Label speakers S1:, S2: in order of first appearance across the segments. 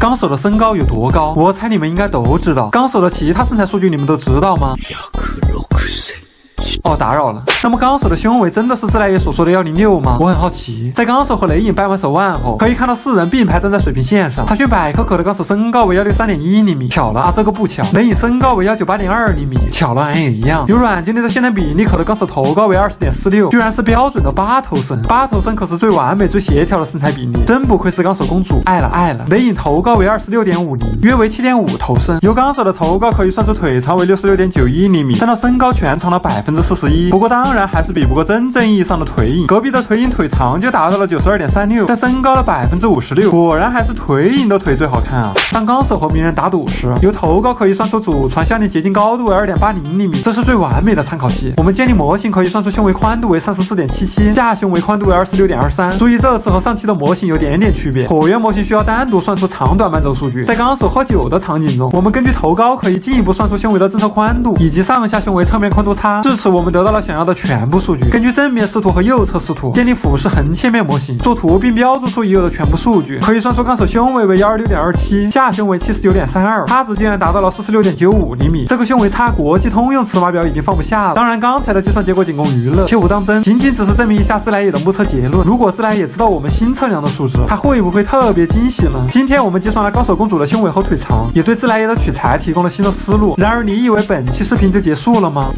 S1: 钢手的身高有多高？我猜你们应该都知道。钢手的其他身材数据你们都知道吗？哦，打扰了。那么纲手的胸围真的是自来也所说的幺零六吗？我很好奇。在纲手和雷影掰完手腕后，可以看到四人并排站在水平线上。查询百科可的纲手身高为幺六三点一厘米，巧了啊，这个不巧。雷影身高为幺九八点二厘米，巧了，俺也一样。有软件里的现代比例可的纲手头高为二十点四六，居然是标准的八头身。八头身可是最完美、最协调的身材比例，真不愧是纲手公主，爱了爱了。雷影头高为二十六点五厘，约为七点五头身。由纲手的头高可以算出腿长为六十六点九一厘米，占到身高全长的百分分之四十一。不过当然还是比不过真正意义上的腿影，隔壁的腿影腿长就达到了九十二点三六，占身高的百分之五十六。果然还是腿影的腿最好看啊！当纲手和鸣人打赌时，由头高可以算出祖传项链接近高度为二点八零厘米，这是最完美的参考系。我们建立模型可以算出胸围宽度为三十四点七七，下胸围宽度为二十六点二三。注意这次和上期的模型有点点区别，椭圆模型需要单独算出长短慢走数据。在纲手喝酒的场景中，我们根据头高可以进一步算出胸围的正侧宽度以及上下胸围侧面宽度差。至此，我们得到了。想要的全部数据，根据正面视图和右侧视图建立俯视横切面模型，作图并标注出已有的全部数据，可以算出纲手胸围为幺二六点二七，下胸围七十九点三二，差值竟然达到了四十六点九五厘米，这个胸围差国际通用尺码表已经放不下了。当然，刚才的计算结果仅供娱乐，切勿当真，仅仅只是证明一下自来也的目测结论。如果自来也知道我们新测量的数值，它会不会特别惊喜呢？今天我们计算了高手公主的胸围和腿长，也对自来也的取材提供了新的思路。然而，你以为本期视频就结束了吗？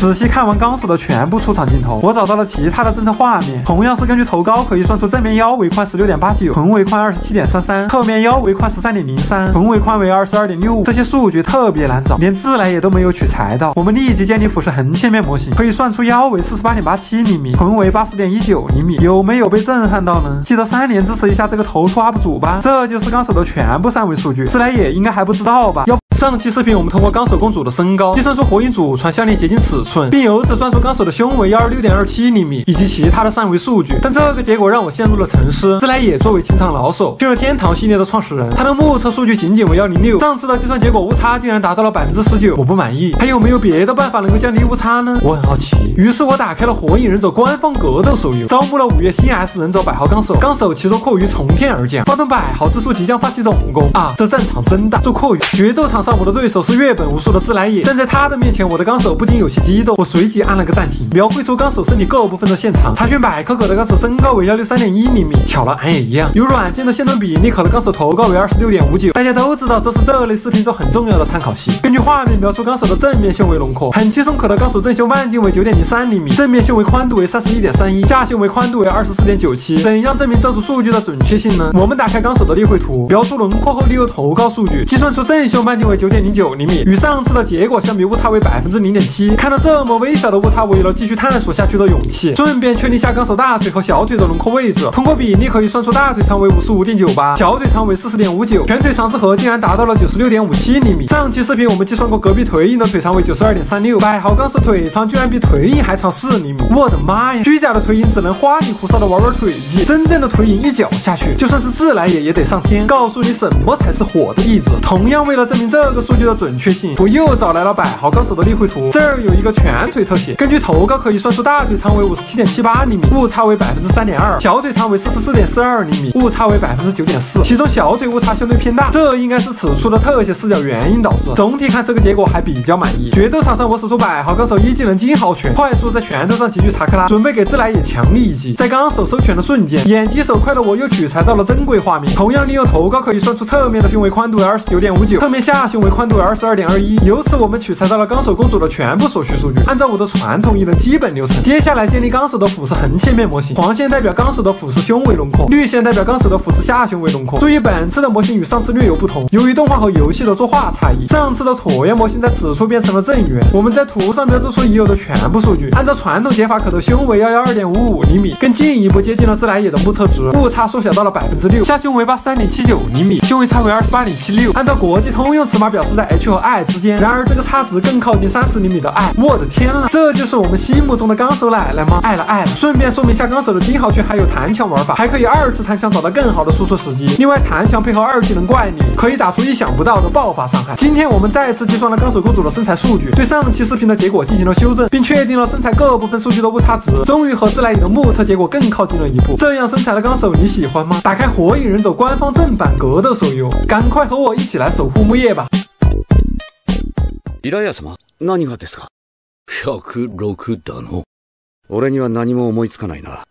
S1: 仔细看完纲手的全部出场镜头，我找到了其他的正侧画面，同样是根据头高可以算出正面腰围宽十六点八九，臀围宽二十七点三三，侧面腰围宽十三点零三，臀围宽为二十二点六五。这些数据特别难找，连自来也都没有取材到。我们立即建立俯视横切面模型，可以算出腰围四十八点八七厘米，臀围八十点一九厘米。有没有被震撼到呢？记得三连支持一下这个头秃 UP 主吧。这就是纲手的全部三维数据，自来也应该还不知道吧？要。上期视频我们通过纲手公主的身高计算出火影祖传项链结晶尺寸，并由此算出纲手的胸围幺二六点二七厘米以及其他的三维数据，但这个结果让我陷入了沉思。自来也作为情场老手，进入天堂系列的创始人，他的目测数据仅仅为幺零六，上次的计算结果误差竟然达到了百分之十九，我不满意。还有没有别的办法能够降低误差呢？我很好奇。于是我打开了火影忍者官方格斗手游，招募了五月新 S 忍者百号纲手，纲手其中阔鱼从天而降，发动百号之术即将发起总攻啊！这战场真大。做阔鱼决斗场上我的对手是月。本无数的自来也站在他的面前，我的纲手不禁有些激动。我随即按了个暂停，描绘出纲手身体各部分的现场。查询百科可的纲手身高为幺六三点一厘米，巧了，俺也一样。有软件的线段比例可的纲手头高为二十六点五九。大家都知道这是这类视频中很重要的参考系。根据画面描述纲手的正面胸围轮廓，很轻松可的纲手正胸半径为九点零三厘米，正面胸围宽度为三十一点三一，下胸围宽度为二十四点九七。怎样证明这组数据的准确性呢？我们打开纲手的例会图，描述轮廓后利用头高数据计算出正胸半径为九点零九厘米，与上次的结。果相比误差为百分之零点七，看到这么微小的误差，我有了继续探索下去的勇气。顺便确定下纲手大腿和小腿的轮廓位置，通过比例可以算出大腿长为五十五点九八，小腿长为四十点五九，全腿长适和竟然达到了九十六点五七厘米。上期视频我们计算过隔壁腿影的腿长为九十二点三六，百豪纲手腿长居然比腿影还长四厘米，我的妈呀！虚假的腿影只能花里胡哨的玩玩腿技，真正的腿影一脚下去，就算是自来也也得上天。告诉你什么才是火的意志。同样为了证明这这个数据的准确性，我又找来了百豪高手的例会图，这儿有一个全腿特写。根据头高可以算出大腿长为五十七点七八厘米，误差为百分之三点二；小腿长为四十四点四二厘米，误差为百分之九点四。其中小腿误差相对偏大，这应该是此处的特写视角原因导致。总体看这个结果还比较满意。决斗场上我使出百豪高手一技能金豪拳，快速在拳头上集聚查克拉，准备给自来也强力一击。在纲手收拳的瞬间，眼疾手快的我又取材到了珍贵画面，同样利用头高可以算出侧面的胸围宽度为二十九点五九，侧面下胸围宽度为二十二点二一。由此我们取材。到了纲手公主的全部所需数据，按照我的传统艺能基本流程，接下来建立纲手的俯视横切面模型。黄线代表纲手的俯视胸围轮廓，绿线代表纲手的俯视下胸围轮廓。注意本次的模型与上次略有不同，由于动画和游戏的作画差异，上次的椭圆模型在此处变成了正圆。我们在图上标注出已有的全部数据，按照传统解法，可得胸围幺幺二点五五厘米，更进一步接近了自来也的目测值，误差缩小到了百分之六。下胸围八三点七九厘米，胸围差为二十八点七六。按照国际通用尺码表。示在 H 和 I 之间，然而这个差值更靠近三十厘米的 I。我的天呐，这就是我们心目中的钢手奶奶吗？爱了爱了。顺便说明一下，钢手的金豪圈还有弹墙玩法，还可以二次弹墙找到更好的输出时机。另外，弹墙配合二技能怪你，可以打出意想不到的爆发伤害。今天我们再次计算了钢手公主的身材数据，对上期视频的结果进行了修正，并确定了身材各部分数据的误差值，终于和自来也的目测结果更靠近了一步。这样身材的钢手你喜欢吗？打开火影忍者官方正版格斗手游，赶快和我一起来守护木叶吧！
S2: 平屋様？何がですか ?106 だの。俺には何も思いつかないな。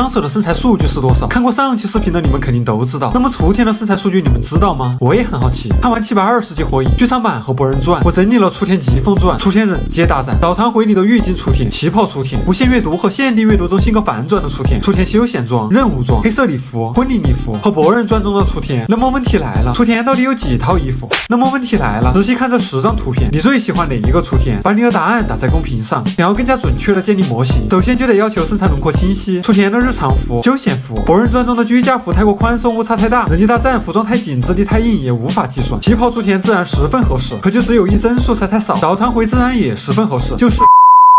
S2: いや
S1: 钢手的身材数据是多少？看过上期视频的你们肯定都知道。那么雏田的身材数据你们知道吗？我也很好奇。看完七百二十集火影剧场版和博人传，我整理了雏田疾风传、雏田忍界大战、澡堂回里的浴巾雏田、旗袍雏田、无限阅读和限定阅读中性格反转的雏田、雏田休闲装、任务装、黑色礼服、婚礼礼服和博人传中的雏田。那么问题来了，雏田到底有几套衣服？那么问题来了，仔细看这十张图片，你最喜欢哪一个雏田？把你的答案打在公屏上。想要更加准确的建立模型，首先就得要求身材轮廓清晰。雏田的日日常服、休闲服、博人传中的居家服太过宽松，误差太大；人机大战服装太紧，质地太硬，也无法计算。旗袍雏田自然十分合适，可就只有一帧素材太少。澡堂回自然也十分合适，就是。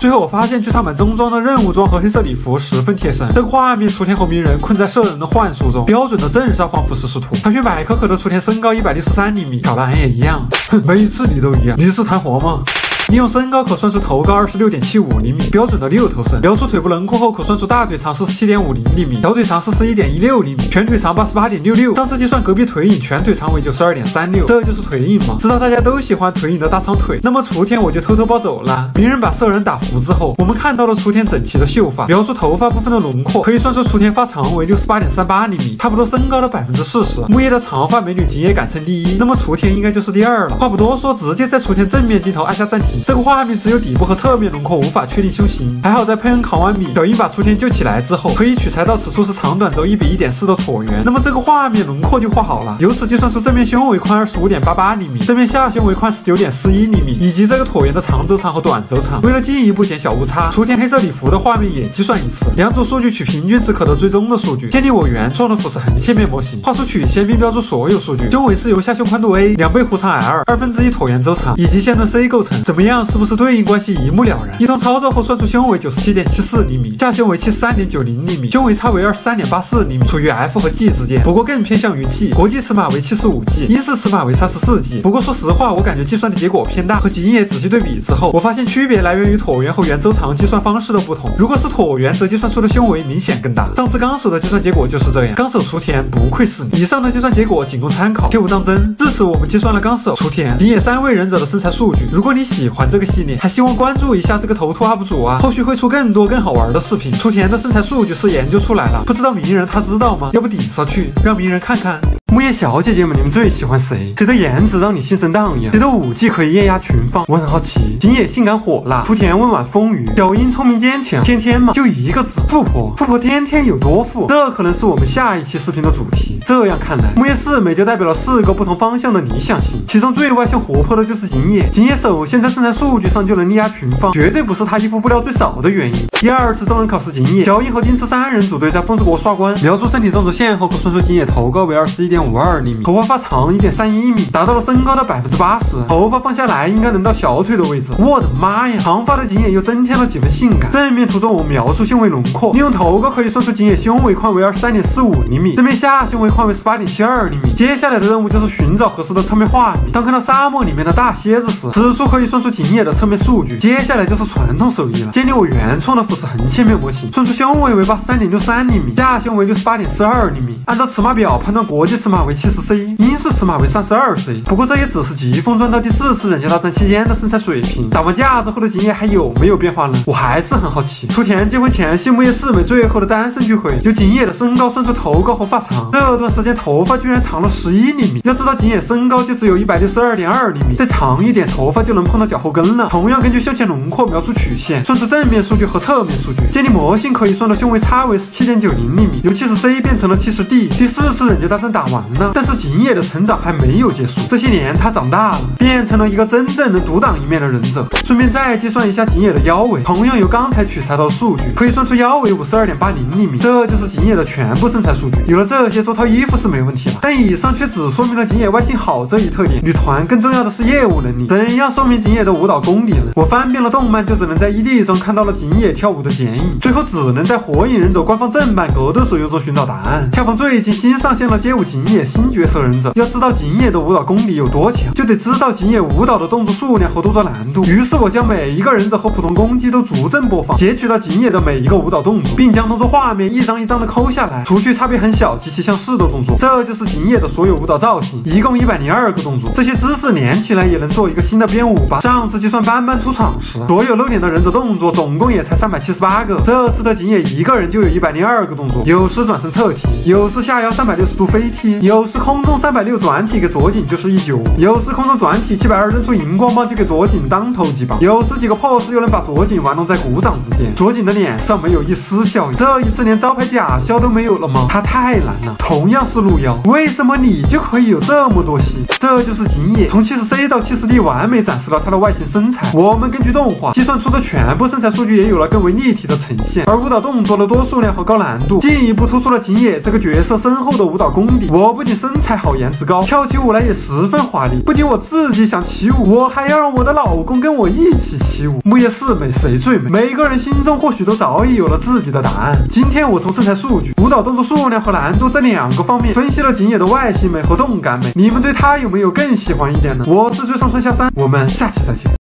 S1: 最后我发现剧场版中装的任务装和黑色礼服十分贴身。这画面，雏田和鸣人困在射人的幻术中，标准的正上方俯视视图。查询百科可的，雏田身高一百六十三厘米，漂答案也一样。哼，每次你都一样，你是弹簧吗？利用身高可算出头高二十六点七五厘米，标准的六头身。描述腿部轮廓后，可算出大腿长四十七点五零厘米，小腿长四十一点一六厘米，全腿长八十八点六六。上次计算隔壁腿影全腿长为九十二点三六，这就是腿影吗？知道大家都喜欢腿影的大长腿，那么雏田我就偷偷抱走了。鸣人把兽人打服之后，我们看到了雏田整齐的秀发。描述头发部分的轮廓，可以算出雏田发长为六十八点三八厘米，差不多身高的百分之四十。木叶的长发美女景野敢称第一，那么雏田应该就是第二了。话不多说，直接在雏田正面镜头按下暂停。这个画面只有。底部和侧面轮廓无法确定胸型，还好在佩恩考完米，小樱把雏田救起来之后，可以取材到此处是长短轴一比一点四的椭圆，那么这个画面轮廓就画好了。由此计算出正面胸围宽二十五点八八厘米，正面下胸围宽十九点四一厘米，以及这个椭圆的长轴长和短轴长。为了进一步减小误差，雏田黑色礼服的画面也计算一次，两组数据取平均值可得最终的数据。建立我原创的俯视横切面模型，画出曲线并标注所有数据。胸围是由下胸宽度 A、两倍弧长 L、二分之一椭圆轴长以及线段 C 构成。怎么样？是不是对应关系一目了然？一通操作后算出胸围九十七点七四厘米，下胸围七十三点九零厘米，胸围差为二十三点八四厘米，处于 F 和 G 之间，不过更偏向于 G。国际尺码为七十五 G，英式尺码为三十四 G。不过说实话，我感觉计算的结果偏大。和景野仔细对比之后，我发现区别来源于椭圆和圆周长计算方式的不同。如果是椭圆，则计算出的胸围明显更大。上次纲手的计算结果就是这样。纲手雏田不愧是你。以上的计算结果仅供参考，切勿当真。至此，我们计算了纲手、雏田、景野三位忍者的身材数据。如果你喜欢这个系列，还希望关注一下这个头秃 UP 主。啊，后续会出更多更好玩的视频。雏田的身材数据是研究出来了，不知道鸣人他知道吗？要不顶上去，让鸣人看看。木叶小姐姐们，你们最喜欢谁？谁的颜值让你心生荡漾？谁的武技可以艳压群芳？我很好奇。景野性感火辣，雏田温婉丰腴，小樱聪明坚强。天天嘛，就一个字，富婆。富婆天天有多富？这可能是我们下一期视频的主题。这样看来，木叶四美就代表了四个不同方向的理想型，其中最外向活泼的就是景野。景野首先在身材数据上就能力压群芳，绝对不是他衣服布料最少的原因。第二次中人考试，景野、小樱和丁次三人组队在风之国刷关，描述身体纵轴线后可算出景野头高为二十一点。五二厘米，头发发长一点三一米，达到了身高的百分之八十。头发放下来应该能到小腿的位置。我的妈呀，长发的景野又增添了几分性感。正面图中我描述胸围轮廓，利用头高可以算出景野胸围宽为二十三点四五厘米，正面下胸围宽为十八点七二厘米。接下来的任务就是寻找合适的侧面画面。当看到沙漠里面的大蝎子时，此处可以算出景野的侧面数据。接下来就是传统手艺了，建立我原创的不是横切面模型，算出胸围为八十三点六三厘米，下胸为六十八点四二厘米。按照尺码表判断国际尺。码为七十 C，英式尺码为三十二 C。不过这也只是疾风传到第四次忍界大战期间的身材水平。打完架之后的经验还有没有变化呢？我还是很好奇。雏田结婚前夕木叶四美最后的单身聚会，由景野的身高算出头高和发长，这段时间头发居然长了十一厘米。要知道景野身高就只有一百六十二点二厘米，再长一点头发就能碰到脚后跟了。同样根据胸前轮廓描出曲线，算出正面数据和侧侧面数据，建立模型可以算的胸围差为十七点九零厘米，由七十 C 变成了七十 D，第四次忍界大战打完了，但是景野的成长还没有结束，这些年他长大了，变成了一个真正能独当一面的忍者。顺便再计算一下景野的腰围，同样由刚才取材到的数据，可以算出腰围五十二点八零厘米，这就是景野的全部身材数据。有了这些，做套衣服是没问题了，但以上却只说明了景野外形好这一特点，女团更重要的是业务能力。怎样说明景野的舞蹈功底呢？我翻遍了动漫，就只能在 ED 中看到了景野跳舞的剪影，最后只能在《火影忍者》官方正版格斗手游中寻找答案。跳房最近新上线了街舞景野新角色忍者，要知道景野的舞蹈功底有多强，就得知道景野舞蹈的动作数量和动作难度。于是我将每一个忍者和普通攻击都逐帧播放，截取到景野的每一个舞蹈动作，并将动作画面一张一张的抠下来，除去差别很小、极其相似的动作，这就是景野的所有舞蹈造型，一共一百零二个动作。这些姿势连起来也能做一个新的编舞吧。上次计算斑斑出场时，所有露脸的忍者动作总共也才三百七十八个，这次的景野一个人就有一百零二个动作，有时转身侧踢，有时下腰三百六十度飞踢，有时空中三百六转体给左井就是一脚，有时空中转体七百二扔出荧光棒就给左井当头几棒，有时几个 pose 又能把左井玩弄在鼓掌之间，左井的脸上没有一丝笑意。这一次连招牌假笑都没有了吗？他太难了。同样是路遥，为什么你就可以有这么多戏？这就是景野从七十 C 到七十 D 完美展示了他的外形身材。我们根据动画计算出的全部身材数据也有了更为立体的呈现，而舞蹈动作的多数量和高难度进一步突出了景野这个角色深厚的舞蹈功底。我不仅身材好，颜值高，跳起舞来也十分华丽。不仅我自己想起舞，我还要让我的老公跟我一起起舞。木叶四美谁最美？每个人心中或许都早已有了自己的答案。今天我从身材数据、舞蹈动作数量和难度这两个方面分析了景野的外形美和动感美。你们对他有没有更喜欢一点呢？我是最上春下山，我们下期再见。